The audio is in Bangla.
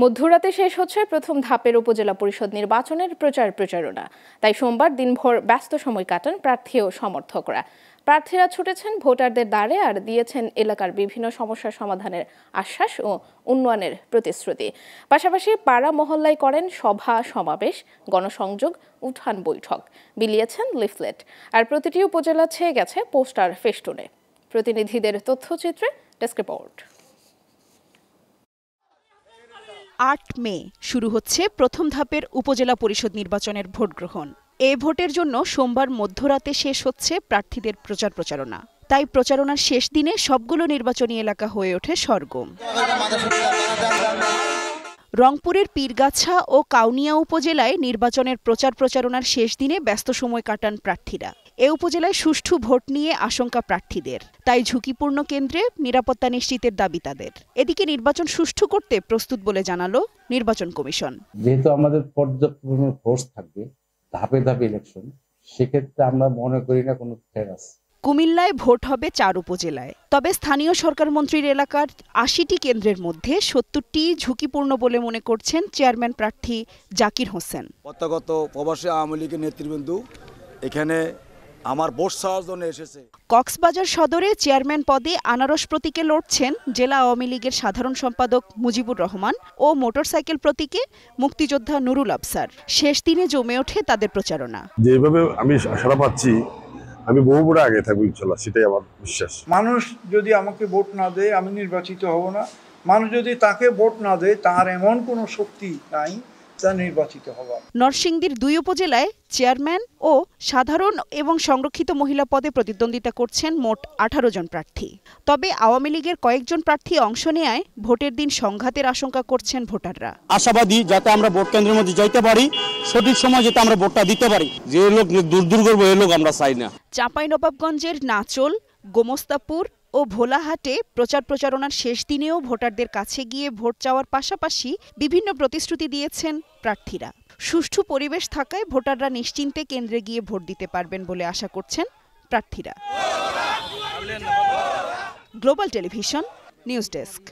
মধ্যরাতে শেষ হচ্ছে প্রথম ধাপের উপজেলা পরিষদ নির্বাচনের প্রচার প্রচারণা। তাই সোমবার দিনভর ব্যস্ত সময় কাটান প্রার্থী ও সমর্থকরা। প্রার্থীরা ছুটেছেন ভোটারদের দ্বারে আর দিয়েছেন এলাকার বিভিন্ন সমস্যার সমাধানের আশ্বাস ও উন্নয়নের প্রতিশ্রুতি। পাশাপাশি পাড়া মহল্লায় করেন সভা সমাবেশ, গণসংযোগ, উঠান বৈঠক, বিলিয়েছেন লিফলেট আর প্রতিটি উপজেলা ছেয়ে গেছে পোস্টার ফেস্টুনে। প্রতিনিধিদের তথ্যচিত্রে ডেস্ক রিপোর্ট। আট মে শুরু হচ্ছে প্রথম ধাপের উপজেলা পরিষদ নির্বাচনের ভোট গ্রহণ। এ ভোটের জন্য সোমবার মধ্যরাতে শেষ হচ্ছে প্রার্থীদের প্রচার প্রচারণা। তাই প্রচারণার শেষ দিনে সবগুলো নির্বাচনী এলাকা হয়ে ওঠে সরগম। রংপুরের পীরগাছা ও কাউনিয়া উপজেলায় নির্বাচনের প্রচার প্রচারণার শেষ দিনে ব্যস্ত সময় কাটান প্রার্থীরা। এ উপজেলায় সুষ্ঠু ভোট নিয়ে আশঙ্কা প্রার্থীদের। তাই ঝুঁকিপূর্ণ কেন্দ্রে নিরাপত্তা নিশ্চিতের দাবি তাদের। এদিকে নির্বাচন সুষ্ঠু করতে প্রস্তুত বলে জানালো নির্বাচন কমিশন। যেহেতু আমাদের পর্যাপ্ত ফোর্স থাকবে ধাপে ধাপে ইলেকশন সেক্ষেত্রে আমরা মনে করি না কোনো থ্রেট আছে। কুমিল্লায় ভোট হবে চার উপজেলায়। তবে স্থানীয় সরকার মন্ত্রীর এলাকার আশিটি কেন্দ্রের মধ্যে সত্তরটি ঝুঁকিপূর্ণ বলে মনে করছেন চেয়ারম্যান প্রার্থী জাকির হোসেন। প্রত্যাগত প্রবাসী আওয়ামী লীগের নেতৃবৃন্দ এখানে আমার ভোট চাওয়ার জন্য এসেছে। কক্সবাজার সদরে চেয়ারম্যান পদে আনারস প্রতীকে লড়ছেন জেলা আওয়ামী লীগের সাধারণ সম্পাদক মুজিবুর রহমান ও মোটরসাইকেল প্রতীকে মুক্তিযোদ্ধা নুরুল আফসার। শেষ দিনে জমে ওঠে তাদের প্রচারণা। যেভাবে আমি সারা পাচ্ছি আমি বহু বড় আগে থাকব ইনশাল্লাহ সেটাই আমার বিশ্বাস। মানুষ যদি আমাকে ভোট না দেয় আমি নির্বাচিত হব না। মানুষ যদি তাকে ভোট না দেয় তার এমন কোনো শক্তি নাই তা নির্বাচিত হবার নরসিংদীর দুই উপজেলায় চেয়ারম্যান ও সাধারণ এবং সংরক্ষিত মহিলা পদে প্রতিদ্বন্দ্বিতা করছেন মোট আঠারো জন প্রার্থী। তবে আওয়ামী লীগের কয়েকজন প্রার্থী অংশ নেয় ভোটের দিন সংঘাতের আশঙ্কা করছেন ভোটাররা। আশাবাদী যাতে আমরা ভোট কেন্দ্রের মধ্যে যাইতে পারি সঠিক সময় যাতে আমরা ভোটটা দিতে পারি। যে লোক দূর দূর করব এই লোক আমরা চাই না। চাঁপাইনবাবগঞ্জের নাচল গোমস্তাপুর ও ভোলাহাটে প্রচার প্রচারণার শেষ দিনেও ভোটারদের কাছে গিয়ে ভোট চাওয়ার পাশাপাশি বিভিন্ন প্রতিশ্রুতি দিয়েছেন প্রার্থীরা। সুষ্ঠু পরিবেশ থাকায় ভোটাররা নিশ্চিন্তে কেন্দ্রে গিয়ে ভোট দিতে পারবেন বলে আশা করছেন প্রার্থীরা। Global television news desk.